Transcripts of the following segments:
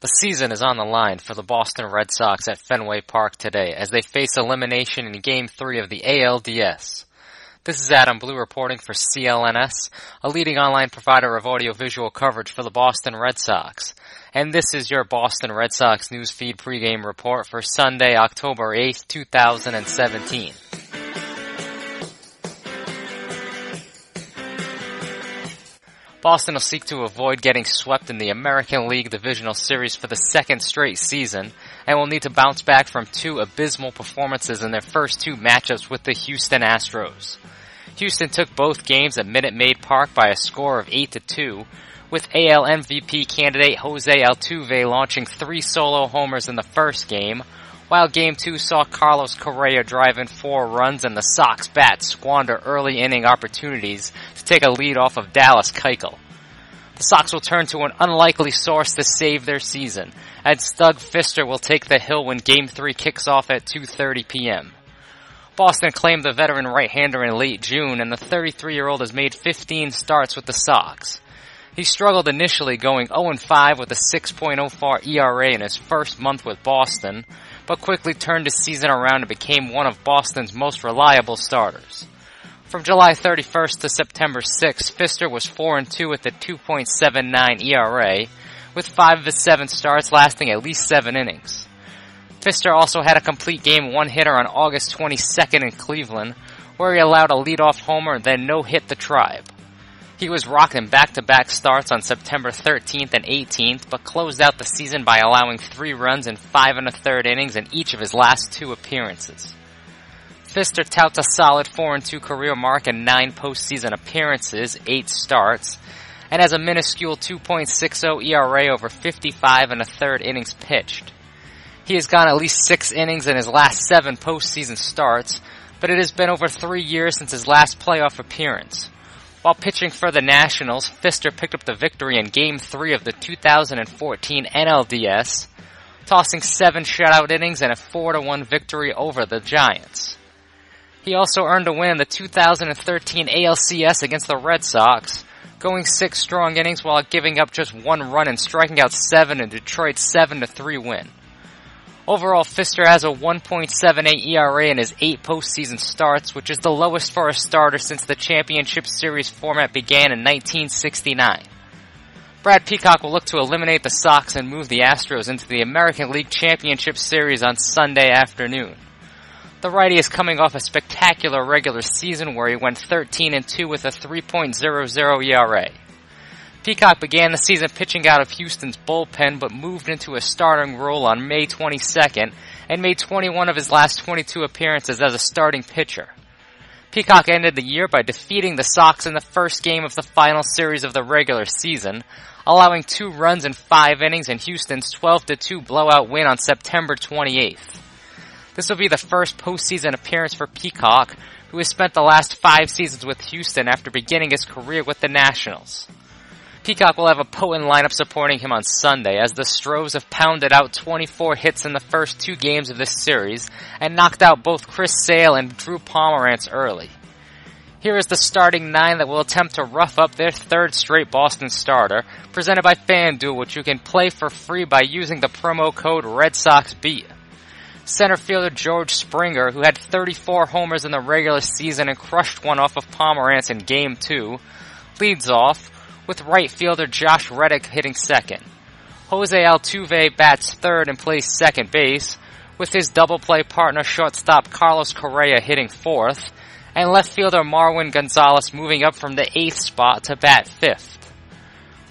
The season is on the line for the Boston Red Sox at Fenway Park today as they face elimination in Game 3 of the ALDS. This is Adam Blue reporting for CLNS, a leading online provider of audiovisual coverage for the Boston Red Sox. And this is your Boston Red Sox newsfeed pregame report for Sunday, October 8th, 2017. Boston will seek to avoid getting swept in the American League Divisional Series for the second straight season and will need to bounce back from two abysmal performances in their first two matchups with the Houston Astros. Houston took both games at Minute Maid Park by a score of 8 to 2, with AL MVP candidate Jose Altuve launching three solo homers in the first game, while Game 2 saw Carlos Correa drive in four runs and the Sox bats squander early inning opportunities to take a lead off of Dallas Keuchel. The Sox will turn to an unlikely source to save their season, as Doug Fister will take the hill when Game 3 kicks off at 2.30 p.m. Boston claimed the veteran right-hander in late June, and the 33-year-old has made 15 starts with the Sox. He struggled initially going 0-5 with a 6.04 ERA in his first month with Boston, but quickly turned his season around and became one of Boston's most reliable starters. From July 31st to September 6th, Fister was 4 2 with a 2.79 ERA, with 5 of his 7 starts lasting at least 7 innings. Fister also had a complete game one hitter on August 22nd in Cleveland, where he allowed a leadoff homer and then no hit the tribe. He was rocking back-to-back starts on September 13th and 18th, but closed out the season by allowing three runs in five and a third innings in each of his last two appearances. Fister touts a solid 4 and 2 career mark and nine postseason appearances, eight starts, and has a minuscule 2.60 ERA over 55 and a third innings pitched. He has gone at least six innings in his last seven postseason starts, but it has been over three years since his last playoff appearance. While pitching for the Nationals, Fister picked up the victory in Game 3 of the 2014 NLDS, tossing seven shutout innings and a 4-1 victory over the Giants. He also earned a win in the 2013 ALCS against the Red Sox, going six strong innings while giving up just one run and striking out seven in Detroit's 7-3 win. Overall, Fister has a 1.78 ERA in his eight postseason starts, which is the lowest for a starter since the championship series format began in 1969. Brad Peacock will look to eliminate the Sox and move the Astros into the American League Championship Series on Sunday afternoon. The righty is coming off a spectacular regular season where he went 13 and 2 with a 3.00 ERA. Peacock began the season pitching out of Houston's bullpen, but moved into a starting role on May 22nd and made 21 of his last 22 appearances as a starting pitcher. Peacock ended the year by defeating the Sox in the first game of the final series of the regular season, allowing two runs in five innings in Houston's 12-2 blowout win on September 28th. This will be the first postseason appearance for Peacock, who has spent the last five seasons with Houston after beginning his career with the Nationals. Peacock will have a potent lineup supporting him on Sunday as the Stros have pounded out 24 hits in the first two games of this series and knocked out both Chris Sale and Drew Pomeranz early. Here is the starting nine that will attempt to rough up their third straight Boston starter, presented by FanDuel, which you can play for free by using the promo code RedSoxBeat. Center fielder George Springer, who had 34 homers in the regular season and crushed one off of Pomeranz in Game 2, leads off, with right fielder Josh Reddick hitting second. Jose Altuve bats third and plays second base, with his double play partner shortstop Carlos Correa hitting fourth, and left fielder Marwin Gonzalez moving up from the eighth spot to bat fifth.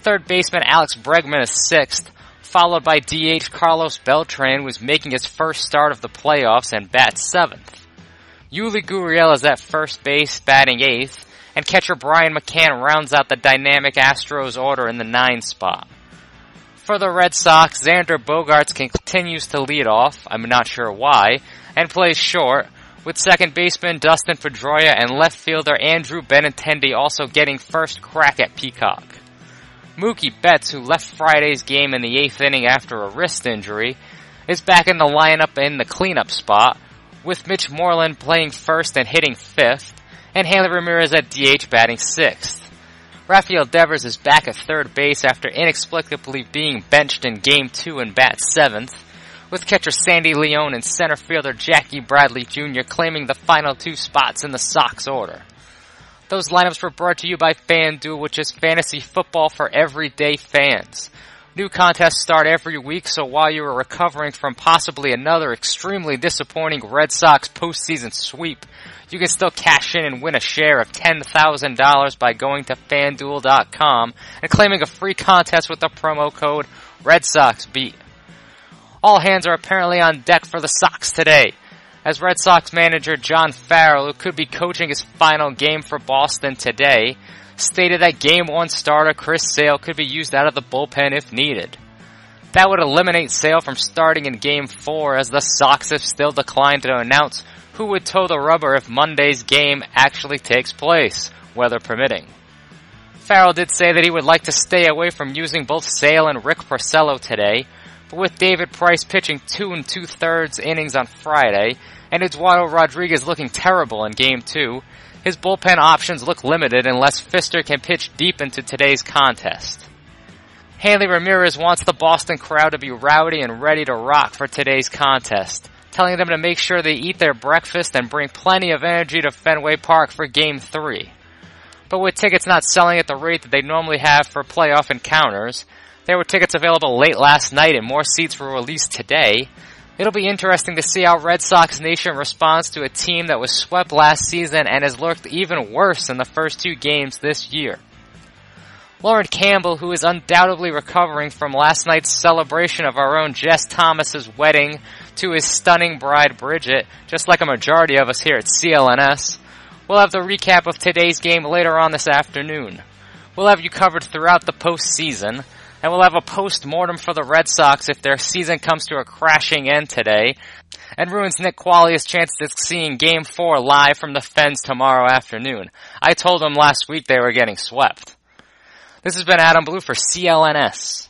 Third baseman Alex Bregman is sixth, followed by DH Carlos Beltran, who is making his first start of the playoffs and bats seventh. Yuli Gurriel is at first base, batting eighth, and catcher Brian McCann rounds out the dynamic Astros order in the nine spot. For the Red Sox, Xander Bogaerts continues to lead off, I'm not sure why, and plays short, with second baseman Dustin Pedroia and left fielder Andrew Benintendi also getting first crack at Peacock. Mookie Betts, who left Friday's game in the eighth inning after a wrist injury, is back in the lineup in the cleanup spot, with Mitch Moreland playing first and hitting fifth, and Hanley Ramirez at DH batting sixth. Rafael Devers is back at third base after inexplicably being benched in Game 2 and bat 7th, with catcher Sandy Leon and center fielder Jackie Bradley Jr. claiming the final two spots in the Sox order. Those lineups were brought to you by FanDuel, which is fantasy football for everyday fans. New contests start every week, so while you are recovering from possibly another extremely disappointing Red Sox postseason sweep, you can still cash in and win a share of $10,000 by going to fanduel.com and claiming a free contest with the promo code RedSoxBeat. All hands are apparently on deck for the Sox today as Red Sox manager John Farrell, who could be coaching his final game for Boston today, stated that game one starter Chris Sale could be used out of the bullpen if needed. That would eliminate Sale from starting in game four as the Sox have still declined to announce who would toe the rubber if Monday's game actually takes place, weather permitting. Farrell did say that he would like to stay away from using both Sale and Rick Porcello today, but with David Price pitching two and two thirds innings on Friday, and Eduardo Rodriguez looking terrible in game two, his bullpen options look limited unless Fister can pitch deep into today's contest. Hanley Ramirez wants the Boston crowd to be rowdy and ready to rock for today's contest, telling them to make sure they eat their breakfast and bring plenty of energy to Fenway Park for Game 3. But with tickets not selling at the rate that they normally have for playoff encounters, there were tickets available late last night and more seats were released today, It'll be interesting to see how Red Sox Nation responds to a team that was swept last season and has looked even worse in the first two games this year. Lauren Campbell, who is undoubtedly recovering from last night's celebration of our own Jess Thomas's wedding to his stunning bride Bridget, just like a majority of us here at CLNS, we'll have the recap of today's game later on this afternoon. We'll have you covered throughout the postseason, and we'll have a post-mortem for the Red Sox if their season comes to a crashing end today, and ruins Nick Qualia's chances of seeing Game 4 live from the Fens tomorrow afternoon. I told him last week they were getting swept. This has been Adam Blue for CLNS.